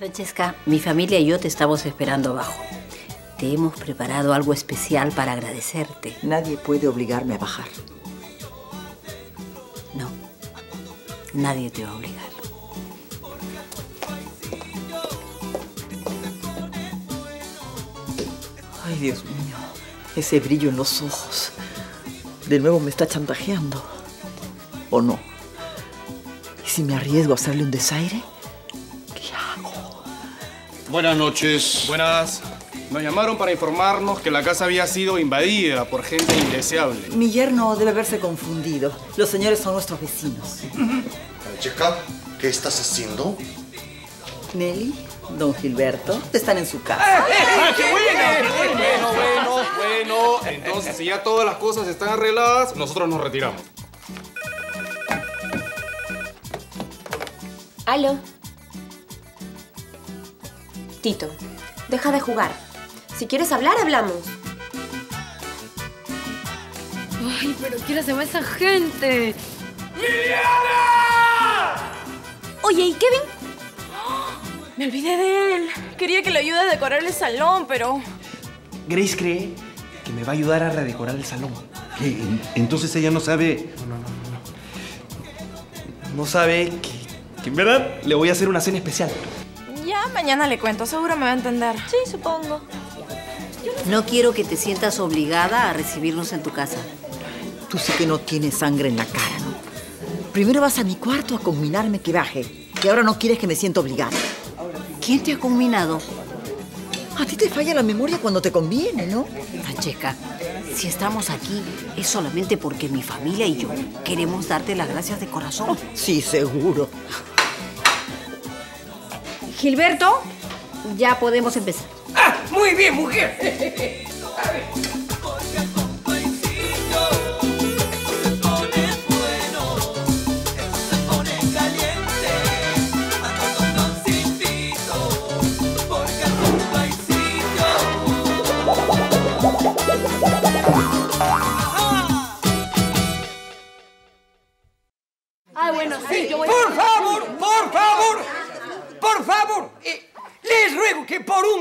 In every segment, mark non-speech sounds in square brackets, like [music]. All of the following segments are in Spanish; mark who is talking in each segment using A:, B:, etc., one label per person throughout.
A: Francesca, mi familia y yo te estamos esperando abajo. Te hemos preparado algo especial para agradecerte.
B: Nadie puede obligarme a bajar.
A: No, nadie te va a obligar.
B: Ay, Dios mío, ese brillo en los ojos. De nuevo me está chantajeando. ¿O no? ¿Y si me arriesgo a hacerle un desaire?
C: Buenas noches.
D: Buenas. Nos llamaron para informarnos que la casa había sido invadida por gente indeseable.
B: Mi yerno debe haberse confundido. Los señores son nuestros vecinos.
E: Francesca, ¿qué estás haciendo?
B: Nelly, don Gilberto, están en su casa.
D: ¡Ah, qué bueno! Bueno, bueno, bueno. Entonces, si ya todas las cosas están arregladas, nosotros nos retiramos.
F: Aló. Tito, deja de jugar. Si quieres hablar, hablamos.
G: Ay, pero ¿qué se va esa gente?
F: Oye, ¿y Kevin?
G: Me olvidé de él. Quería que le ayude a decorar el salón, pero...
H: Grace cree que me va a ayudar a redecorar el salón.
E: Entonces ella no sabe...
H: No sabe que, que en verdad le voy a hacer una cena especial.
G: Ya mañana le cuento, seguro me va a entender. Sí, supongo.
A: No quiero que te sientas obligada a recibirnos en tu casa.
B: Tú sí que no tienes sangre en la cara, ¿no? Primero vas a mi cuarto a combinarme que baje. Y ahora no quieres que me sienta obligada.
A: ¿Quién te ha combinado?
B: A ti te falla la memoria cuando te conviene, ¿no?
A: Francesca, si estamos aquí es solamente porque mi familia y yo queremos darte las gracias de corazón.
B: Sí, seguro.
A: Gilberto, ya podemos empezar.
I: ¡Ah! Muy bien, mujer.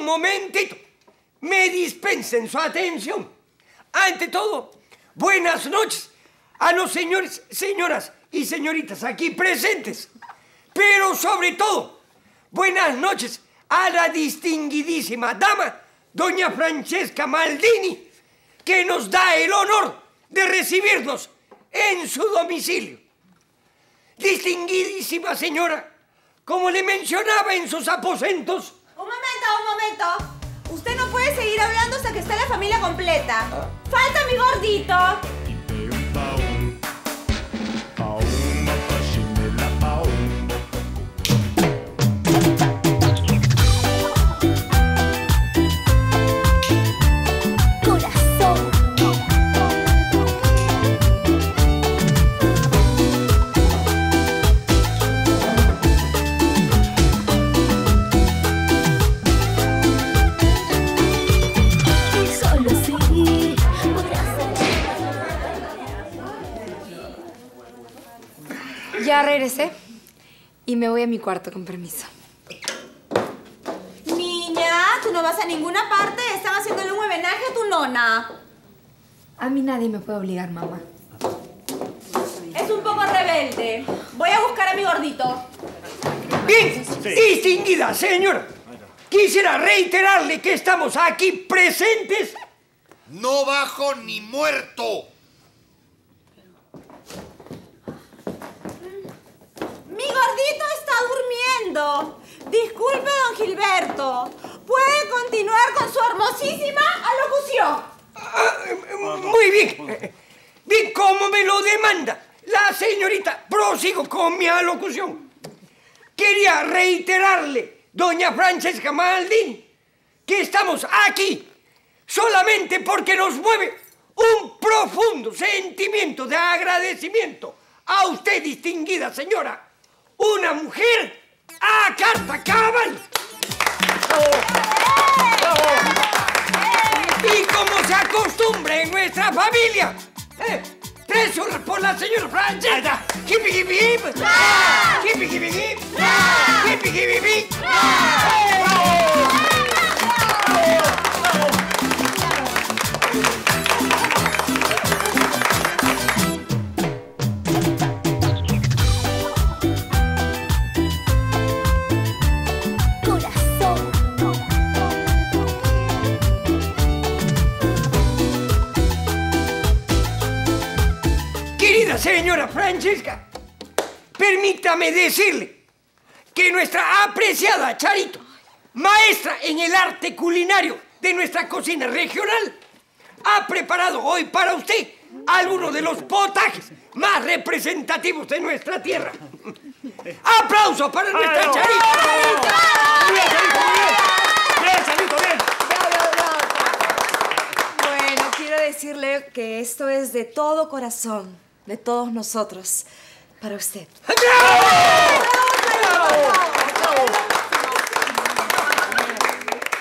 I: Momentito me dispensen su atención. Ante todo, buenas noches a los señores, señoras y señoritas aquí presentes. Pero sobre todo, buenas noches a la distinguidísima dama, doña Francesca Maldini, que nos da el honor de recibirnos en su domicilio. Distinguidísima señora, como le mencionaba en sus aposentos,
J: momento, un momento. Usted no puede seguir hablando hasta que esté la familia completa. Falta mi gordito.
G: Ya regresé y me voy a mi cuarto, con permiso.
J: Niña, tú no vas a ninguna parte. Están haciéndole un homenaje a tu nona.
G: A mí nadie me puede obligar, mamá.
J: Es un poco rebelde. Voy a buscar a mi gordito.
I: bien, distinguida señora, quisiera reiterarle que estamos aquí presentes.
E: No bajo ni muerto.
J: Gordito está durmiendo. Disculpe, don Gilberto. ¿Puede continuar con su hermosísima alocución?
I: Muy bien, bien, como me lo demanda la señorita, prosigo con mi alocución. Quería reiterarle, doña Francesca Maldini, que estamos aquí solamente porque nos mueve un profundo sentimiento de agradecimiento a usted, distinguida señora, una mujer a carta cabal. Y como se acostumbra en nuestra familia, eh, tres horas por la señora Francesca. Hippie, hippie, hip. Hippie, hippie, hip. Hippie, hippie, hip. Señora Francesca, permítame decirle que nuestra apreciada Charito, maestra en el arte culinario de nuestra cocina regional, ha preparado hoy para usted algunos de los potajes más representativos de nuestra tierra. ¡Aplauso para nuestra. Charito!
K: Bien, Charito, muy bien. Bien, Charito, bien.
J: Bueno, quiero decirle que esto es de todo corazón, de todos nosotros, para usted.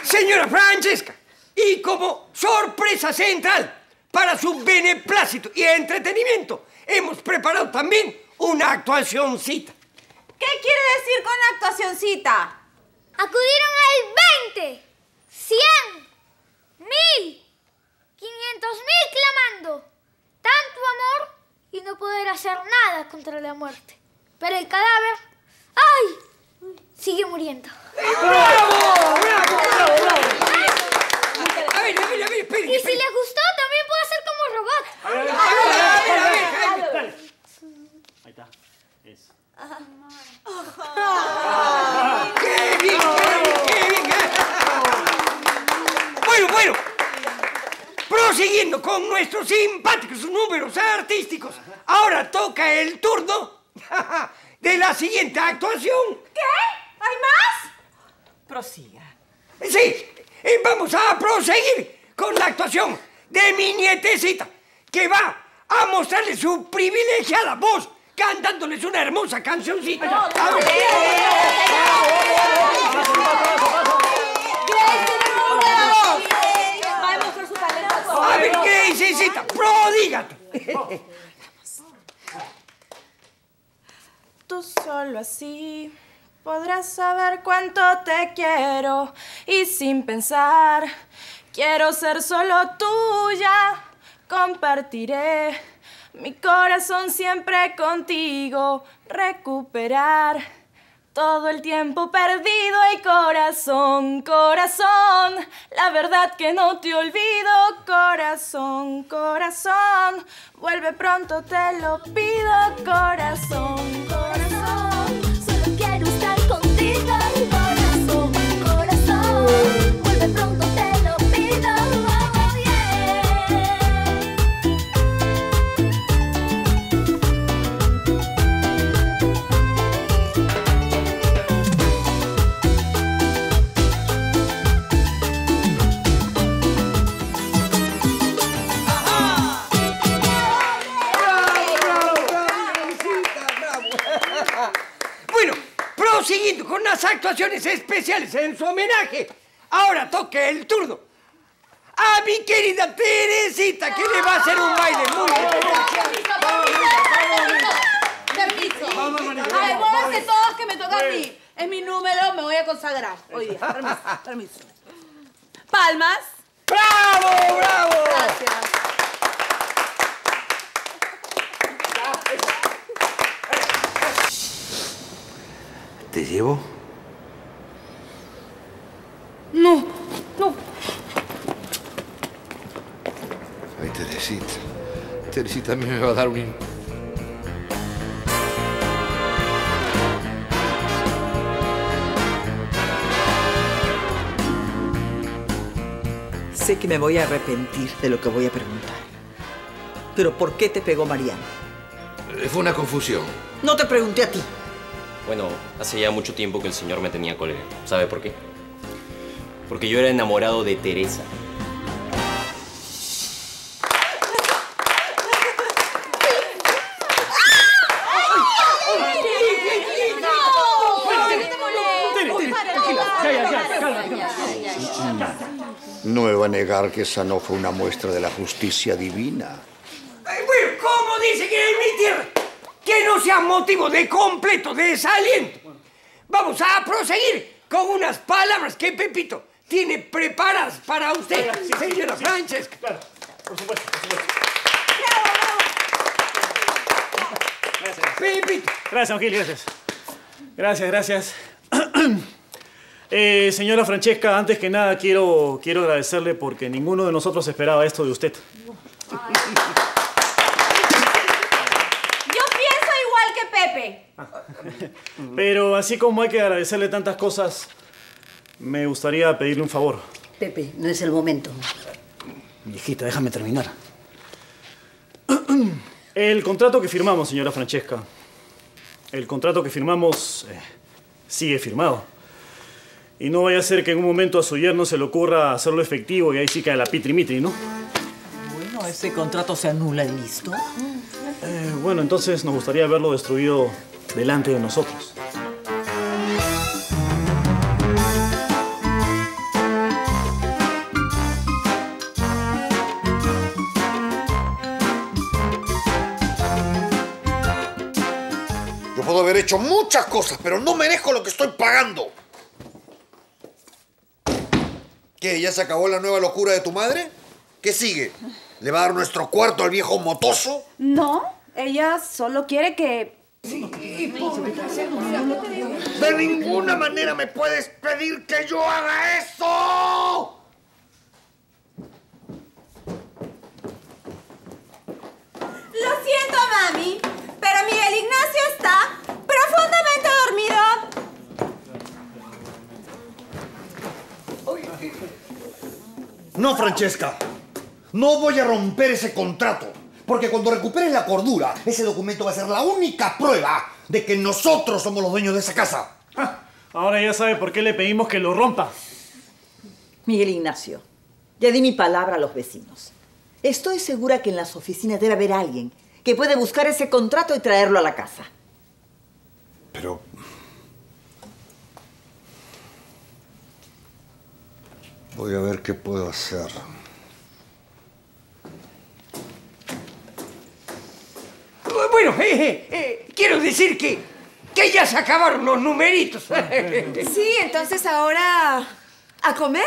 I: Señora Francesca, y como sorpresa central para su beneplácito y entretenimiento, hemos preparado también una actuacióncita.
G: ¿Qué quiere decir con actuacióncita?
L: Acudieron al 20, 100, 1000, 500 mil clamando. Tanto amor y no poder hacer nada contra la muerte. Pero el cadáver, ¡ay! Sigue muriendo.
I: ¡Bravo! ¡Bravo, bravo, bravo! A ver, a ver, a ver, espere,
L: Y si les gustó, también puedo hacer como robot.
I: A ver, a ver, a ver.
K: Ahí está. Eso.
I: ¡Qué bien, qué bien, qué bien! Bueno, bueno. Prosiguiendo con nuestros simpáticos números artísticos, ahora toca el turno de la siguiente actuación.
G: ¿Qué? ¿Hay más?
B: Prosiga.
I: Sí, eh, vamos a proseguir con la actuación de mi nietecita, que va a mostrarle su privilegiada voz cantándoles una hermosa cancioncita. A ver.
G: Va a mostrar su talento.
I: A ver, Gracecita, prodígate.
M: Tú solo así podrás saber cuánto te quiero y sin pensar quiero ser solo tuya. Compartiré mi corazón siempre contigo, recuperar todo el tiempo perdido y corazón, corazón, la verdad que no te olvido, corazón, corazón, vuelve pronto te lo pido, corazón, corazón,
I: especiales en su homenaje, ahora toque el turno a mi querida Teresita, que le va a hacer un baile muy
G: Permiso. A ver, muévanse todos que me toca a mí. Es mi número, me voy a consagrar hoy día. Permiso, [laughs] permiso. Palmas.
I: ¡Bravo, bravo!
G: Gracias.
E: ¿Te llevo?
M: No, no.
E: Ay, Teresita. Teresita a mí me va a dar un...
B: Sé que me voy a arrepentir de lo que voy a preguntar. Pero ¿por qué te pegó Mariana?
E: Fue una confusión.
B: No te pregunté a ti.
N: Bueno, hace ya mucho tiempo que el señor me tenía cólera. ¿Sabe por qué? Porque yo era enamorado de Teresa.
E: No me va a negar que esa no fue una muestra de la justicia divina.
I: ¿cómo dice que en mi tierra? Que no sea motivo de completo desaliento. Vamos a proseguir con unas palabras que Pepito tiene preparadas para usted, señora Francesca.
K: Claro, por supuesto, por supuesto.
I: Pepito.
K: Gracias, don Gil, gracias. Gracias, gracias. [clears throat] Eh, señora Francesca, antes que nada quiero, quiero agradecerle porque ninguno de nosotros esperaba esto de usted.
G: Yo
K: Pero así como hay que agradecerle tantas cosas, me gustaría pedirle un favor.
A: Pepe, no es el momento.
K: Viejita, déjame terminar. El contrato que firmamos, señora Francesca, el contrato que firmamos eh, sigue firmado. Y no vaya a ser que en un momento a su yerno se le ocurra hacerlo efectivo y ahí sí cae la pitri-mitri, ¿no?
B: Bueno, ese contrato se anula y listo.
K: Eh, bueno, entonces nos gustaría verlo destruido delante de nosotros.
E: Hecho muchas cosas, pero no merezco lo que estoy pagando. ¿Qué? ¿Ya se acabó la nueva locura de tu madre? ¿Qué sigue? ¿Le va a dar nuestro cuarto al viejo motoso?
G: No, ella solo quiere que...
E: De ninguna manera me puedes pedir que yo haga eso.
M: Lo siento, mami, pero Miguel Ignacio está
E: No, Francesca. No voy a romper ese contrato. Porque cuando recuperes la cordura, ese documento va a ser la única prueba de que nosotros somos los dueños de esa casa.
K: Ahora ya sabe por qué le pedimos que lo rompa.
B: Miguel Ignacio, ya di mi palabra a los vecinos. Estoy segura que en las oficinas debe haber alguien que puede buscar ese contrato y traerlo a la casa.
E: Voy a ver qué puedo hacer.
I: Bueno, eh, eh, eh, quiero decir que, que ya se acabaron los numeritos.
J: Sí, entonces ahora... ¿A comer?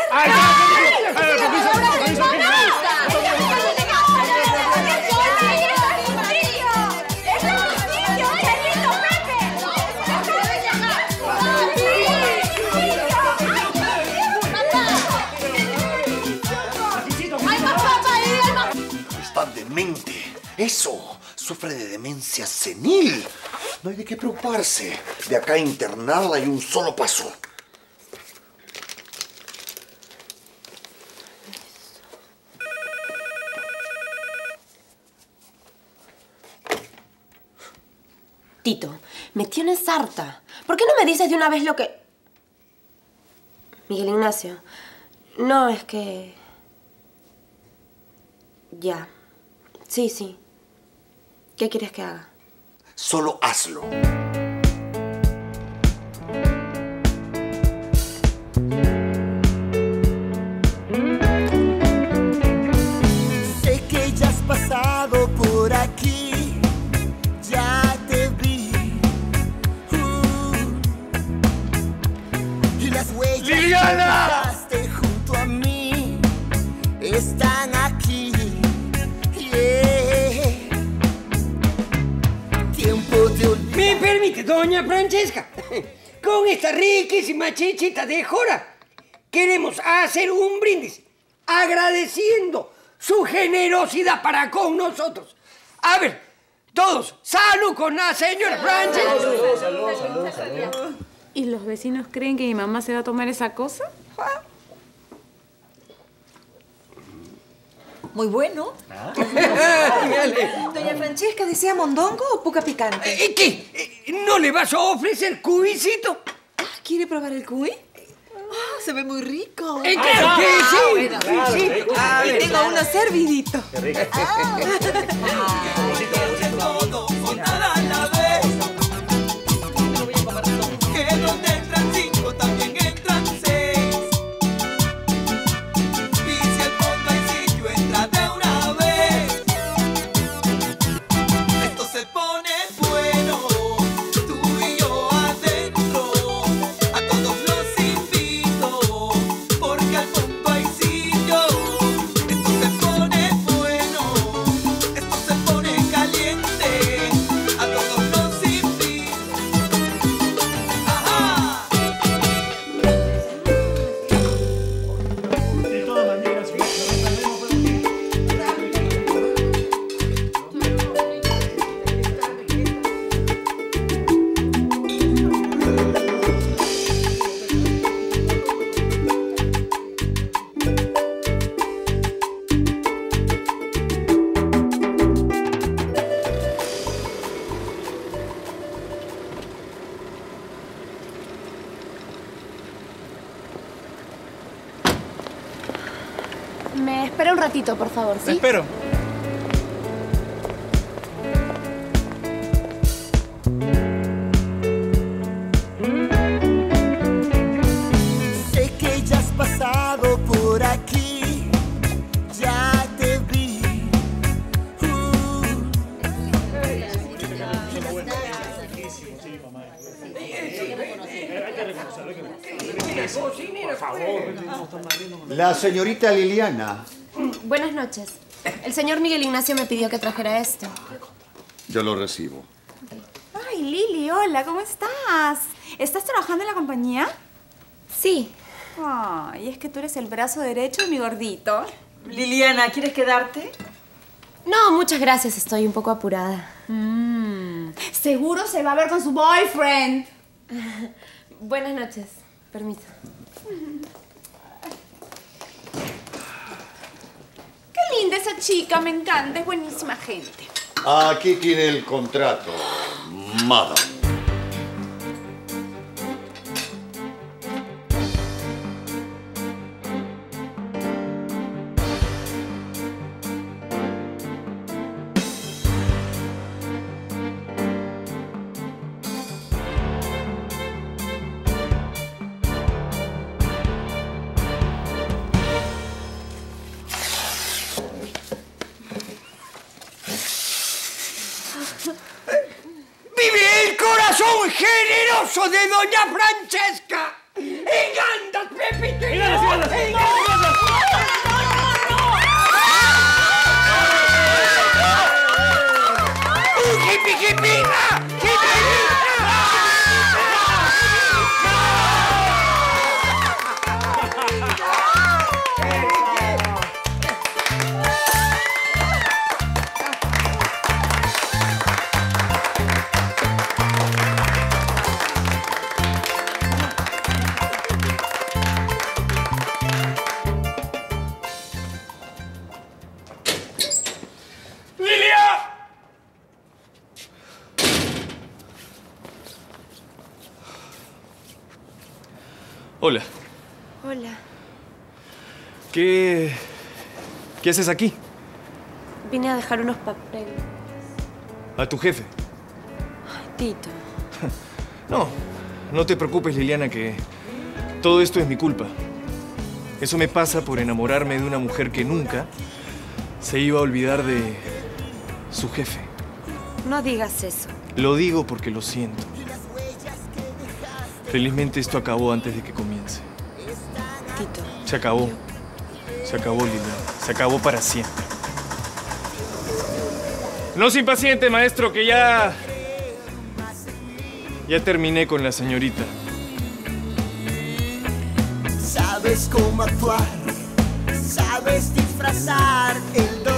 E: Eso. Sufre de demencia senil. No hay de qué preocuparse. De acá a internarla hay un solo paso.
O: Tito, me tienes harta. ¿Por qué no me dices de una vez lo que... Miguel Ignacio, no, es que... Ya. Sí, sí. ¿Qué quieres que haga?
E: Solo hazlo.
I: Doña Francesca? Con esta riquísima chichita de jora, queremos hacer un brindis agradeciendo su generosidad para con nosotros. A ver, todos, salud con la señora Francesca.
M: ¿Y los vecinos creen que mi mamá se va a tomar esa cosa?
B: Muy bueno. [laughs] Doña Francesca, ¿desea mondongo o puca picante?
I: ¿Y qué? ¿No le vas a ofrecer cubicito?
B: ¿Quiere probar el cuy? Ah, se ve muy rico.
I: Eh, claro que sí.
B: bueno,
I: Sí, sí.
B: Ah, y tengo uno servidito.
P: todo [laughs]
Q: señorita Liliana.
F: Buenas noches. El señor Miguel Ignacio me pidió que trajera esto.
E: Yo lo recibo.
J: Ay, Lili, hola, ¿cómo estás? ¿Estás trabajando en la compañía?
F: Sí.
J: Ay, es que tú eres el brazo derecho de mi gordito.
B: Liliana, ¿quieres quedarte?
F: No, muchas gracias. Estoy un poco apurada.
J: Mm, seguro se va a ver con su boyfriend. [laughs]
F: Buenas noches. Permiso. [laughs]
J: linda esa chica, me encanta, es buenísima gente.
E: Aquí tiene el contrato, madam.
I: Generoso de Doña Francesca! ¡Engandas, Pepito!
K: ¡Engandas, engandas!
I: ¡Un
D: ¿Qué haces aquí?
F: Vine a dejar unos papeles.
D: A tu jefe.
F: Tito. [laughs]
D: No, no te preocupes, Liliana, que todo esto es mi culpa. Eso me pasa por enamorarme de una mujer que nunca se iba a olvidar de su jefe.
F: No digas eso.
D: Lo digo porque lo siento. Felizmente esto acabó antes de que comience.
F: Tito.
D: Se acabó. Se acabó, Liliana. Se acabó para siempre. No se impaciente, maestro, que ya... Ya terminé con la señorita.
R: Sabes cómo actuar, sabes disfrazar el dolor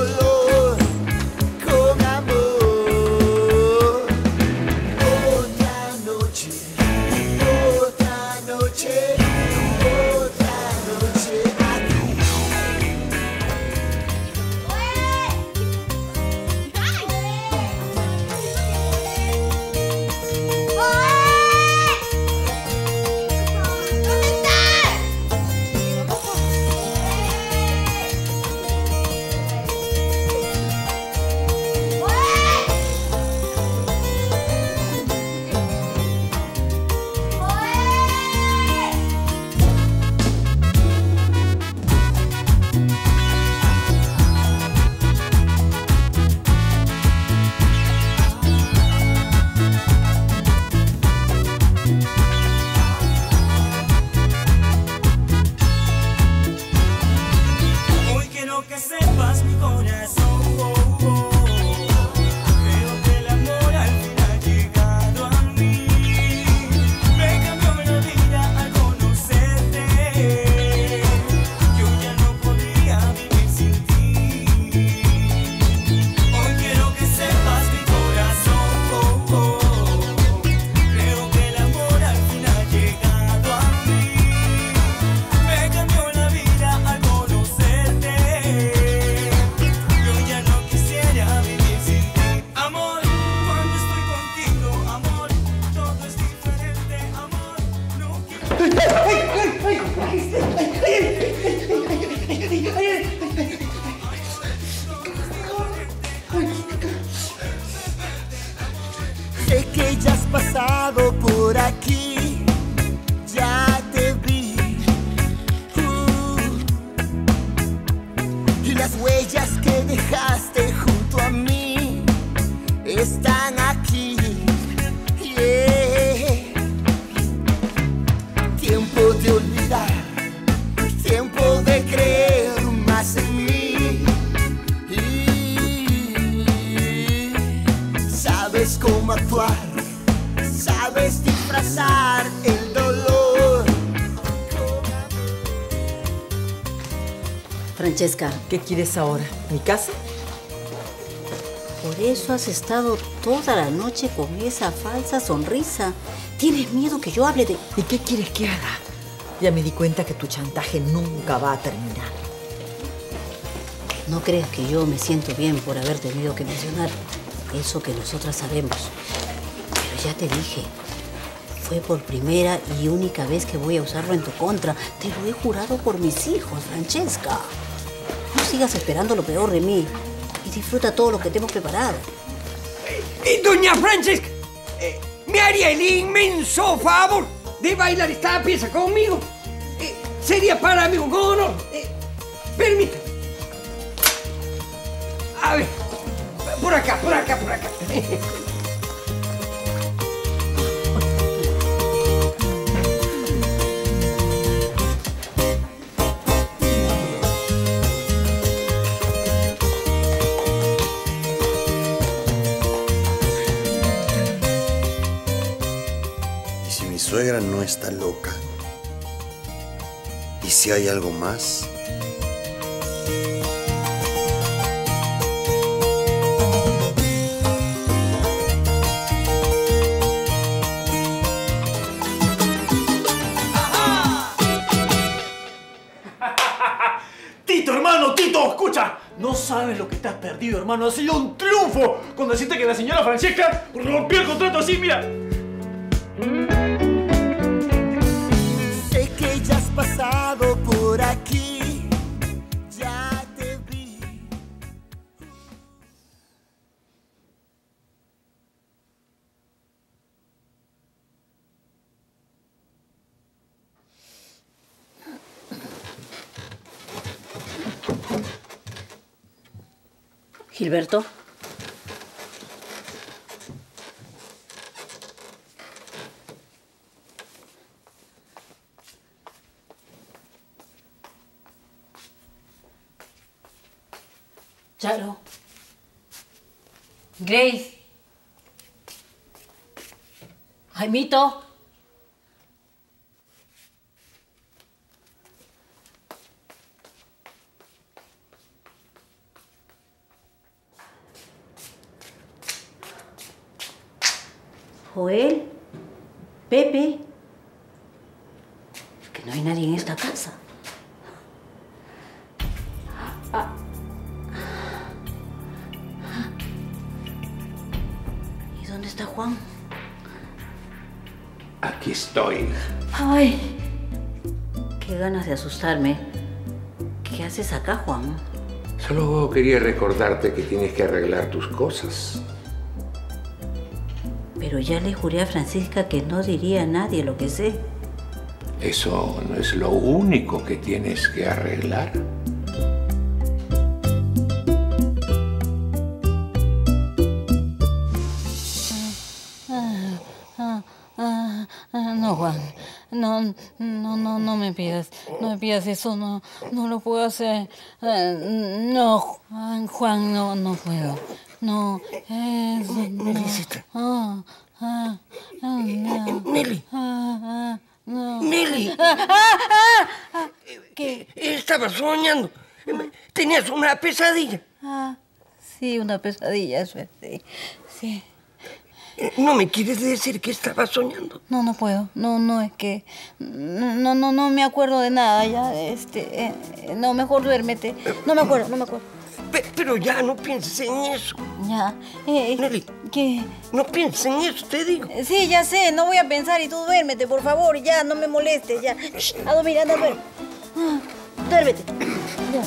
P: cómo actuar, sabes disfrazar el dolor.
A: Francesca.
B: ¿Qué quieres ahora? ¿Mi casa?
A: Por eso has estado toda la noche con esa falsa sonrisa. ¿Tienes miedo que yo hable de...?
B: ¿Y qué quieres que haga? Ya me di cuenta que tu chantaje nunca va a terminar.
A: No creas que yo me siento bien por haber tenido que mencionar eso que nosotras sabemos. Pero ya te dije, fue por primera y única vez que voy a usarlo en tu contra. Te lo he jurado por mis hijos, Francesca. No sigas esperando lo peor de mí y disfruta todo lo que te hemos preparado.
I: Eh, doña Francesca, eh, ¿me haría el inmenso favor de bailar esta pieza conmigo? Eh, sería para mí un honor. Eh, permítame. A ver, por acá, por acá, por acá.
S: ¿Y si mi suegra no está loca? ¿Y si hay algo más?
K: Sabes lo que te has perdido, hermano. Ha sido un triunfo con decirte que la señora Francesca rompió el contrato así, mira.
A: Gilberto. Charo. Grace. Jaimito. Pepe. Que no hay nadie en esta casa. Ah. ¿Y dónde está Juan?
T: Aquí estoy.
A: Ay, qué ganas de asustarme. ¿Qué haces acá, Juan?
T: Solo quería recordarte que tienes que arreglar tus cosas.
A: Pero ya le juré a Francisca que no diría a nadie lo que sé.
T: Eso no es lo único que tienes que arreglar.
U: Ah, ah, ah, ah, no, Juan. No, no, no, no me pidas. No me pidas eso. No, no lo puedo hacer. Ah, No, Juan, Juan, no, no puedo. No, eso no. Ah, no. Ah, ah, no. Ah, ah, ah, ah.
I: ¿Qué? Estaba soñando. Tenías una pesadilla.
U: Ah, sí, una pesadilla, sí. Sí.
I: ¿No me quieres decir que estaba soñando?
U: No, no puedo. No, no, es que. No, no, no me acuerdo de nada ya. Este. eh, no, mejor duérmete. No me acuerdo, no me acuerdo.
I: Pe- pero ya no pienses en eso.
U: Ya. Eh,
I: Nelly.
U: ¿Qué?
I: No pienses en eso, te digo.
U: Sí, ya sé, no voy a pensar y tú duérmete, por favor, ya, no me molestes, ya. Shh, a dormir, anda, duerme. Ah, Duérmete. Ya.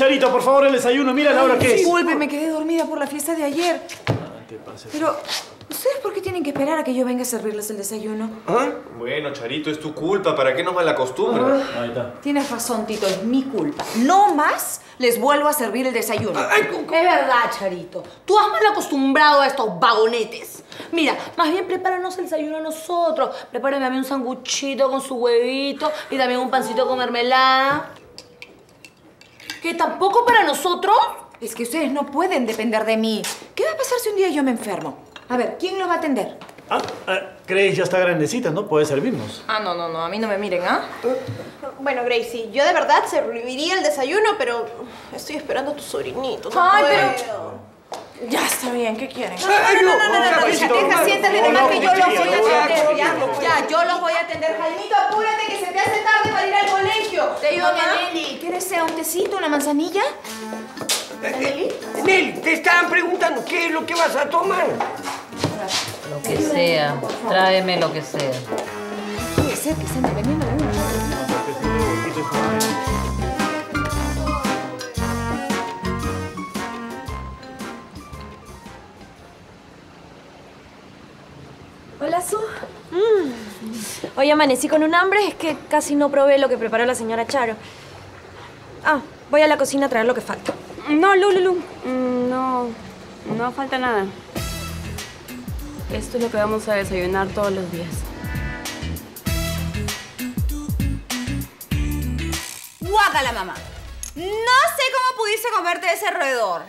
K: Charito, por favor, el desayuno. Mira la hora que es.
J: Disculpe, me quedé dormida por la fiesta de ayer.
K: Te pasa.
J: Pero, ¿ustedes por qué tienen que esperar a que yo venga a servirles el desayuno?
D: Bueno, Charito, es tu culpa. ¿Para qué nos malacostumbras?
K: Ahí está.
J: Tienes razón, Tito, es mi culpa. No más les vuelvo a servir el desayuno.
G: Es verdad, Charito. Tú has mal acostumbrado a estos vagonetes. Mira, más bien prepáranos el desayuno a nosotros. Prepárame a mí un sanguchito con su huevito y también un pancito con mermelada. ¿Que tampoco para nosotros?
J: Es que ustedes no pueden depender de mí. ¿Qué va a pasar si un día yo me enfermo? A ver, ¿quién los va a atender?
K: Ah, ah, Grace ya está grandecita, ¿no? Puede servirnos.
J: Ah, no, no, no. A mí no me miren, ¿ah?
V: Bueno, Gracie, yo de verdad serviría el desayuno, pero estoy esperando a tu sobrinito. no
G: Ay,
V: puedo.
G: Ya está bien, ¿qué quieren?
V: Ay, no, no, no, no,
J: Deja, siéntate nomás que yo los voy a atender, ¿ya? Ya, yo los voy a atender. Jaimito, apúrate que se te hace tarde para ir al colegio.
G: Te ayudo, Nelly.
J: ¿Quieres sea un tecito, una manzanilla?
I: Eh, Nelly, te estaban preguntando qué es lo que vas a tomar.
A: Lo que sea. Tráeme lo que sea.
J: Puede ser que dependiendo de uno.
O: Su. Hoy amanecí con un hambre, es que casi no probé lo que preparó la señora Charo. Ah, voy a la cocina a traer lo que falta.
W: No, Lululu. Mm, No, no falta nada. Esto es lo que vamos a desayunar todos los días.
J: Guácala, mamá. No sé cómo pudiste comerte ese roedor.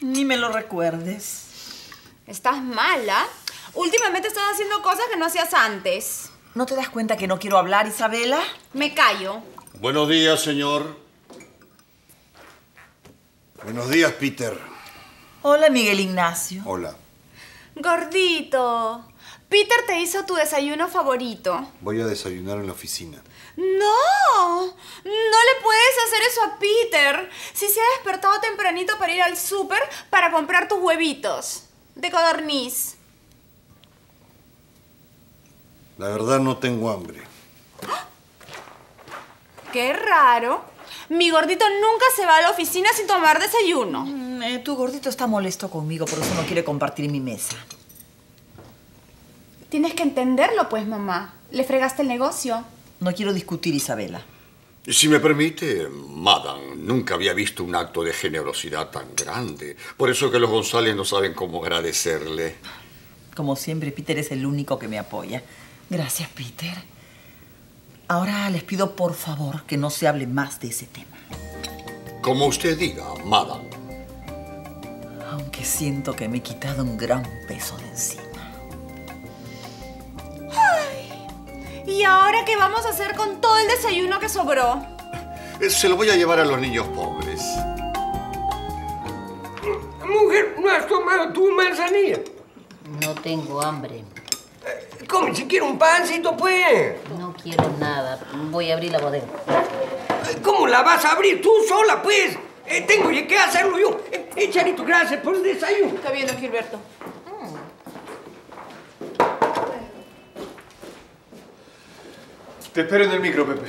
B: Ni me lo recuerdes.
J: Estás mala. Últimamente estás haciendo cosas que no hacías antes.
B: ¿No te das cuenta que no quiero hablar, Isabela?
J: Me callo.
E: Buenos días, señor. Buenos días, Peter.
B: Hola, Miguel Ignacio.
E: Hola.
J: Gordito. Peter te hizo tu desayuno favorito.
E: Voy a desayunar en la oficina.
J: No, no le puedes hacer eso a Peter. Si se ha despertado tempranito para ir al súper para comprar tus huevitos de codorniz.
E: La verdad no tengo hambre.
J: Qué raro. Mi gordito nunca se va a la oficina sin tomar desayuno.
B: Mm, eh, tu gordito está molesto conmigo, por eso no quiere compartir mi mesa.
J: Tienes que entenderlo, pues, mamá. Le fregaste el negocio.
B: No quiero discutir, Isabela.
E: Si me permite, Madame, nunca había visto un acto de generosidad tan grande. Por eso que los González no saben cómo agradecerle.
B: Como siempre, Peter es el único que me apoya. Gracias, Peter. Ahora les pido por favor que no se hable más de ese tema.
E: Como usted diga, Madame.
B: Aunque siento que me he quitado un gran peso de encima.
J: ¿Y ahora qué vamos a hacer con todo el desayuno que sobró?
E: Eh, Se lo voy a llevar a los niños pobres.
I: Mujer, ¿no has tomado tu manzanilla?
A: No tengo hambre.
I: Come siquiera un pancito, pues.
A: No quiero nada. Voy a abrir la bodega.
I: ¿Cómo la vas a abrir tú sola, pues? Eh, tengo que hacerlo yo. Eh, eh, Charito, gracias por el desayuno.
G: Está bien, don Gilberto.
D: Te espero en el micro, Pepe.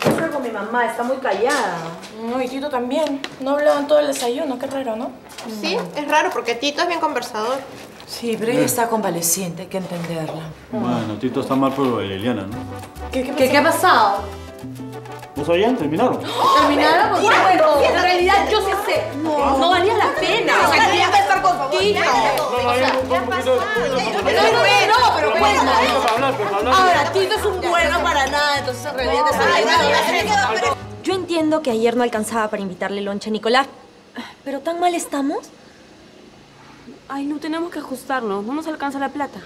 G: ¿Qué fue con mi mamá? Está muy callada. No, y Tito también. No hablaban todo el desayuno. Qué raro, ¿no?
V: Sí, es raro porque Tito es bien conversador.
G: Sí, pero ella está convaleciente. Hay que entenderla.
K: Bueno, Tito está mal por lo de Liliana, ¿no?
G: ¿Qué, qué, qué ha pasado?
K: ¿No sabían? ¿Terminaron?
G: ¿Terminaron? Porque, bueno, en realidad yo sí sé. No, no valía la pena. O sea, quería estar con Tito. No, pero bueno. Ahora, Tito es un bueno para nada, entonces en realidad te
O: Yo entiendo que ayer no alcanzaba para invitarle lonche a Nicolás, pero tan mal estamos.
W: Ay, no tenemos que ajustarnos. No nos alcanza la plata.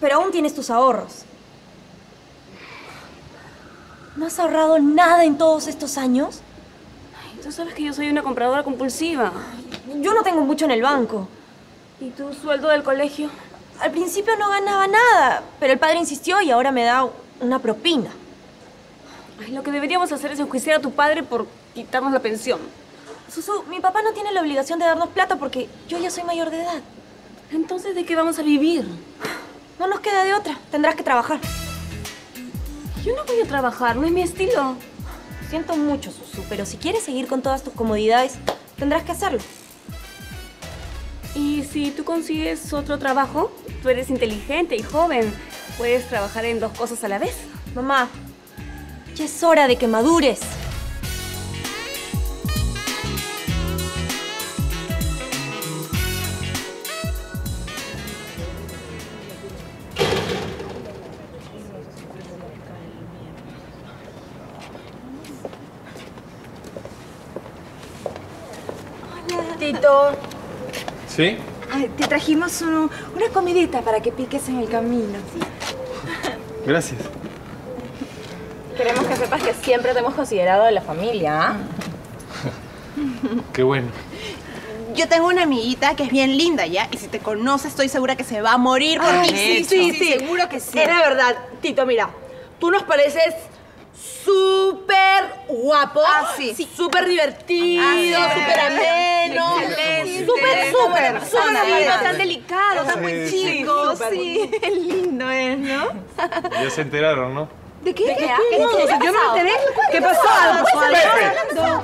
O: Pero aún tienes tus ahorros. ¿No has ahorrado nada en todos estos años?
W: Ay, tú sabes que yo soy una compradora compulsiva.
O: Yo no tengo mucho en el banco.
W: ¿Y tu sueldo del colegio?
O: Al principio no ganaba nada, pero el padre insistió y ahora me da una propina.
W: Ay, lo que deberíamos hacer es enjuiciar a tu padre por quitarnos la pensión.
O: Susu, mi papá no tiene la obligación de darnos plata porque yo ya soy mayor de edad.
W: Entonces, ¿de qué vamos a vivir?
O: No nos queda de otra. Tendrás que trabajar.
W: Yo no voy a trabajar, no es mi estilo.
O: siento mucho, Susu, pero si quieres seguir con todas tus comodidades, tendrás que hacerlo.
W: Y si tú consigues otro trabajo, tú eres inteligente y joven. Puedes trabajar en dos cosas a la vez.
O: Mamá, ya es hora de que madures.
D: ¿Sí?
X: ay, te trajimos una comidita para que piques en el camino.
D: Gracias.
M: Queremos que sepas que siempre te hemos considerado de la familia, ¿ah? [laughs]
D: Qué bueno.
M: Yo tengo una amiguita que es bien linda, ¿ya? Y si te conoce, estoy segura que se va a morir por
G: Ay,
M: ti.
G: sí, sí, sí.
M: Seguro que sí.
G: Es la verdad, Tito, mira, tú nos pareces súper guapo.
M: Ah, sí.
G: Súper divertido,
M: Ah, sí.
G: súper ameno. Súper, súper, súper
M: tan delicado, tan buen chico. Sí, es [laughs] lindo es, ¿no?
D: Ya se enteraron, ¿no?
M: ¿De qué?
G: ¿De qué?
M: ¿Qué?
G: No,
M: ¿Qué
G: yo no me
M: pasó?
G: enteré. ¿Qué
M: ¿Qué
G: pasó?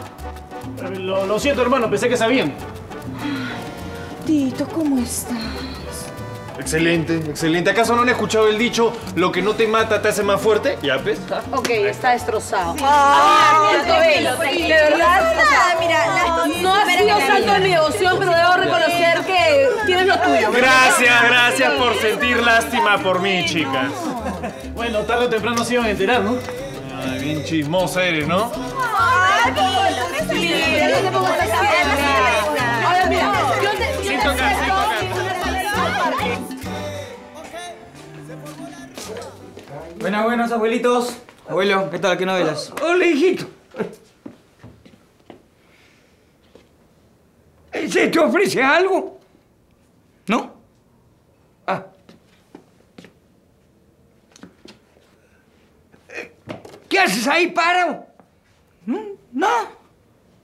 K: lo siento, hermano, pensé que sabían.
X: Tito, ¿cómo estás?
D: Excelente, excelente. ¿Acaso no han escuchado el dicho, lo que no te mata te hace más fuerte? Ya, pues.
G: Ok, está destrozado.
M: Ah,
G: mira, de verdad,
M: mira,
G: no ha sido santo en mi devoción, pero debo reconocer que tienes lo tuyo.
D: Gracias, gracias por sentir lástima por mí, chicas.
K: Bueno, tarde o temprano se iban a enterar, ¿no?
D: Ay, bien chismosa eres, ¿no?
G: Ahora mira,
Y: Buenas, buenas, abuelitos. Abuelo, ¿qué tal? ¿Qué novelas?
I: Hola, hijito. ¿Se te ofrece algo?
Y: ¿No?
I: Ah. ¿Qué haces ahí parado?
Y: No.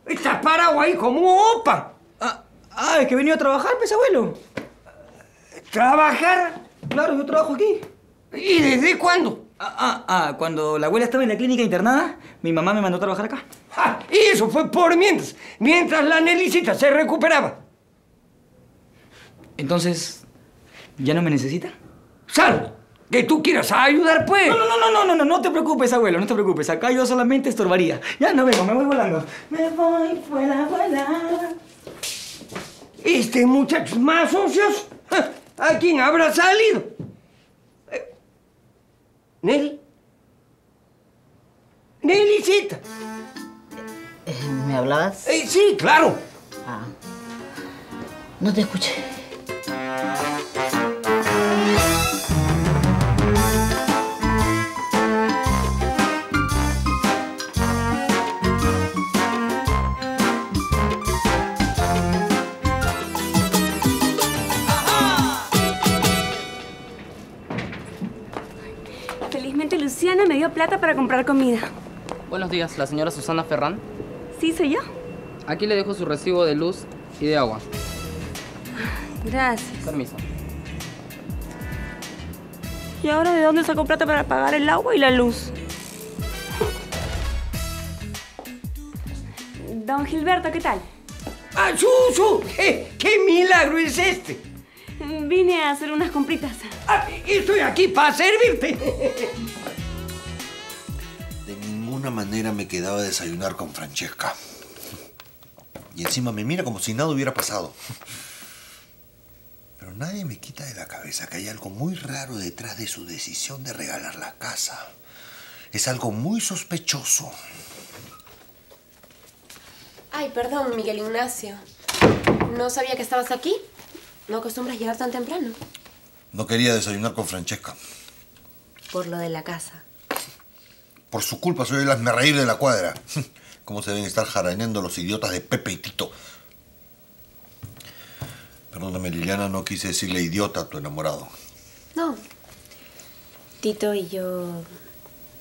I: Estás parado ahí como opa.
Y: Ah, es que he venido a trabajar, pues, abuelo.
I: ¿Trabajar?
Y: Claro, yo trabajo aquí.
I: ¿Y desde cuándo?
Y: Ah, ah, ah, cuando la abuela estaba en la clínica internada, mi mamá me mandó a trabajar acá.
I: Ah, y eso fue por mientras, mientras la Nelicita se recuperaba.
Y: Entonces, ¿ya no me necesita?
I: Sal, que tú quieras ayudar, pues.
Y: No, no, no, no, no, no, no te preocupes, abuelo, no te preocupes. Acá yo solamente estorbaría. Ya no vengo, me voy volando. Me voy, vuela, vuela.
I: Este muchacho más. Ja, ¿A quién habrá salido? Eh, ¿Nelly? Nelicita.
A: ¿Me hablabas?
I: Eh, sí, claro.
A: Ah. No te escuché.
W: Me dio plata para comprar comida.
Z: Buenos días, la señora Susana Ferrán.
W: Sí, soy yo.
Z: Aquí le dejo su recibo de luz y de agua.
W: Gracias.
Z: Permiso.
W: ¿Y ahora de dónde sacó plata para pagar el agua y la luz? Don Gilberto, ¿qué tal?
I: ¡Ah, Susu! ¿Qué, qué milagro es este?
W: Vine a hacer unas compritas.
I: Ah, estoy aquí para servirte.
E: De ninguna manera me quedaba a desayunar con Francesca. Y encima me mira como si nada hubiera pasado. Pero nadie me quita de la cabeza que hay algo muy raro detrás de su decisión de regalar la casa. Es algo muy sospechoso.
F: Ay, perdón, Miguel Ignacio. No sabía que estabas aquí. No acostumbras llegar tan temprano.
E: No quería desayunar con Francesca.
F: Por lo de la casa.
E: Por su culpa soy el hazme reír de la cuadra. [laughs] ¿Cómo se deben estar jaraneando los idiotas de Pepe y Tito? Perdóname, Liliana, no quise decirle idiota a tu enamorado.
F: No. Tito y yo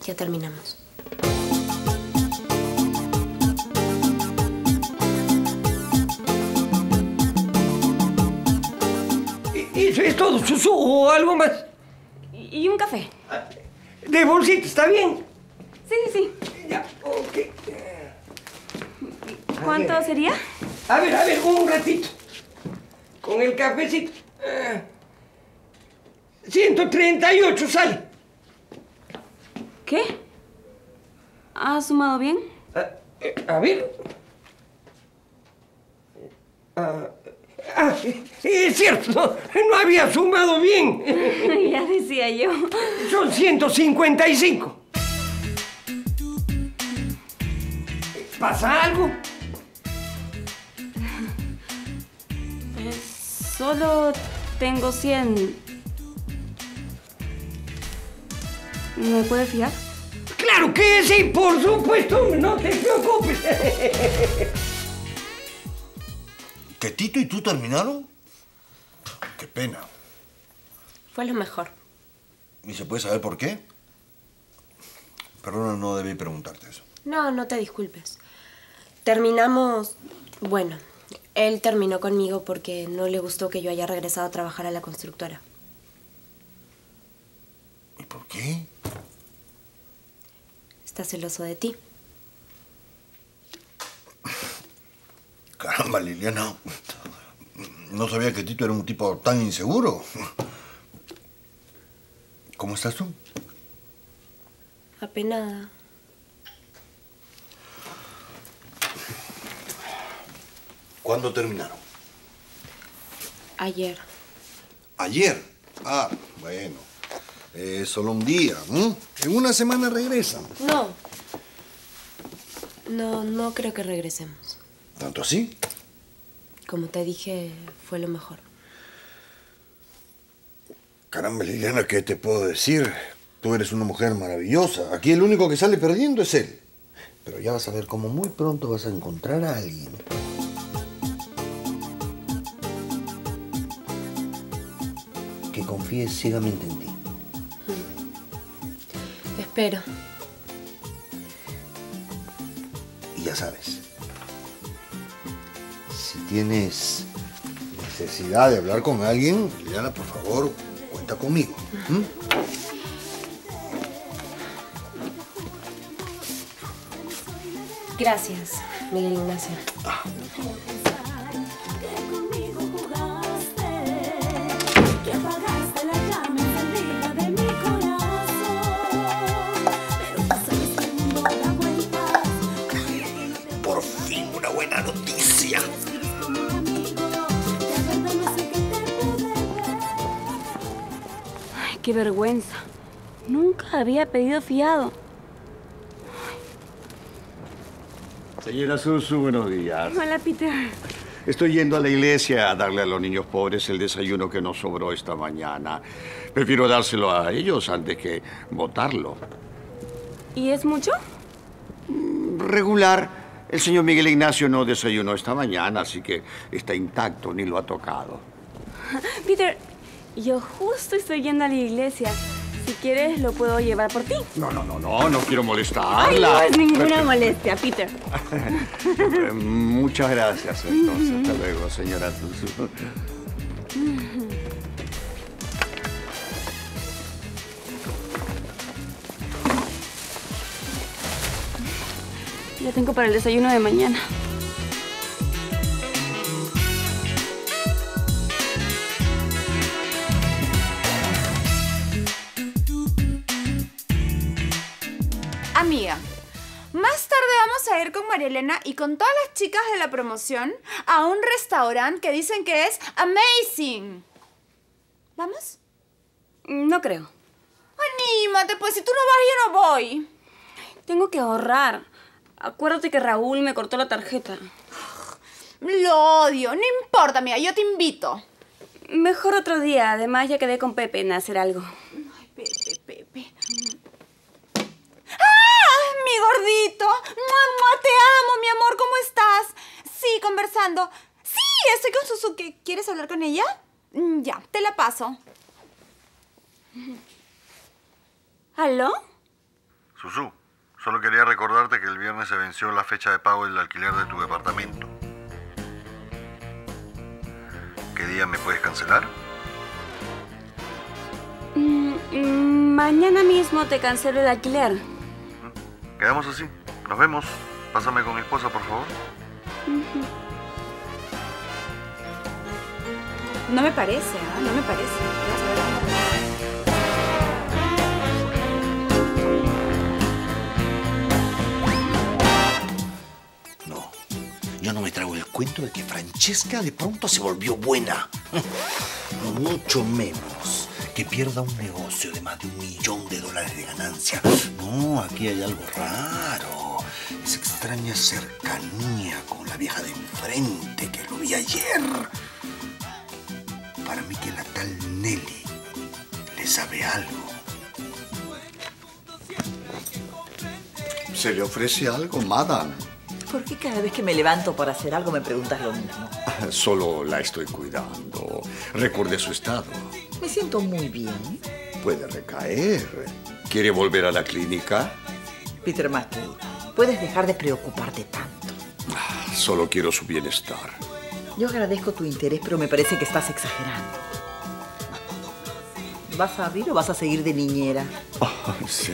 F: ya terminamos.
I: ¿Y eso es todo, Susu? ¿O algo más?
W: Y un café.
I: De bolsita, ¿está bien?
W: Sí, sí, sí.
I: Ya, ok.
W: ¿Cuánto sería?
I: A ver, a ver, un ratito. Con el cafecito. Ah, 138 sale.
W: ¿Qué? ¿Has sumado bien?
I: Eh, A ver. Ah, ah, es cierto, no, no había sumado bien. [laughs]
W: ya decía yo.
I: Son 155. ¿Pasa algo?
W: Solo tengo 100. ¿Me puede fiar?
I: Claro que sí, por supuesto, no te preocupes.
E: ¿Que Tito y tú terminaron? Qué pena.
F: Fue lo mejor.
E: ¿Y se puede saber por qué? Perdona, no debí preguntarte eso.
F: No, no te disculpes. Terminamos... Bueno, él terminó conmigo porque no le gustó que yo haya regresado a trabajar a la constructora.
E: ¿Y por qué?
F: Está celoso de ti. [laughs]
E: Caramba, Liliana. No sabía que Tito era un tipo tan inseguro. ¿Cómo estás tú?
F: Apenada.
E: ¿Cuándo terminaron?
F: Ayer.
E: Ayer. Ah, bueno. Es solo un día. ¿m? En una semana regresan.
F: No. No, no creo que regresemos.
E: ¿Tanto así?
F: Como te dije, fue lo mejor.
E: Caramba, Liliana, ¿qué te puedo decir? Tú eres una mujer maravillosa. Aquí el único que sale perdiendo es él. Pero ya vas a ver cómo muy pronto vas a encontrar a alguien. Confíe ciegamente en ti.
F: Espero.
E: Y ya sabes, si tienes necesidad de hablar con alguien, Liliana, por favor, cuenta conmigo.
F: Gracias, Miguel Ignacio.
P: Que qué
W: vergüenza. Nunca había pedido fiado.
S: Señora Susu, buenos días.
W: Hola, Peter.
S: Estoy yendo a la iglesia a darle a los niños pobres el desayuno que nos sobró esta mañana. Prefiero dárselo a ellos antes que botarlo.
W: ¿Y es mucho?
S: Regular. El señor Miguel Ignacio no desayunó esta mañana, así que está intacto, ni lo ha tocado.
W: Peter, yo justo estoy yendo a la iglesia. Si quieres, lo puedo llevar por ti.
S: No, no, no, no, no quiero
W: Ay,
S: molestarla.
W: no es ninguna molestia, Peter.
S: Eh, [laughs] Muchas gracias, entonces. Hasta luego, señora Susu.
W: Ya tengo para el desayuno de mañana.
J: María Elena y con todas las chicas de la promoción a un restaurante que dicen que es amazing. ¿Vamos?
W: No creo.
J: Anímate, pues si tú no vas, yo no voy.
W: Tengo que ahorrar. Acuérdate que Raúl me cortó la tarjeta.
J: Lo odio, no importa, amiga, yo te invito.
W: Mejor otro día. Además, ya quedé con Pepe en hacer algo.
J: Ay, Pepe, Pepe. Mi gordito. ¡Mua, mua! Te amo, mi amor. ¿Cómo estás? Sí, conversando. Sí, estoy con Suzuki. ¿Quieres hablar con ella? Mm, Ya, te la paso.
W: ¿Aló?
E: Susu, solo quería recordarte que el viernes se venció la fecha de pago del alquiler de tu departamento. ¿Qué día me puedes cancelar?
W: Mm, mm, mañana mismo te cancelo el alquiler.
E: ¿Quedamos así?
S: Nos vemos. Pásame con mi esposa, por favor.
X: No me parece, ¿ah? No me parece. Ver.
E: Yo no me trago el cuento de que Francesca de pronto se volvió buena. [laughs] Mucho menos que pierda un negocio de más de un millón de dólares de ganancia. No, aquí hay algo raro. Esa extraña cercanía con la vieja de enfrente que lo vi ayer. Para mí que la tal Nelly le sabe algo.
S: ¿Se le ofrece algo, madame?
B: ¿Por qué cada vez que me levanto para hacer algo me preguntas lo mismo?
S: Solo la estoy cuidando. Recuerde su estado.
B: Me siento muy bien.
S: Puede recaer. ¿Quiere volver a la clínica?
B: Peter Mackey, puedes dejar de preocuparte tanto.
S: Solo quiero su bienestar.
B: Yo agradezco tu interés, pero me parece que estás exagerando. ¿Vas a abrir o vas a seguir de niñera? [laughs]
S: sí.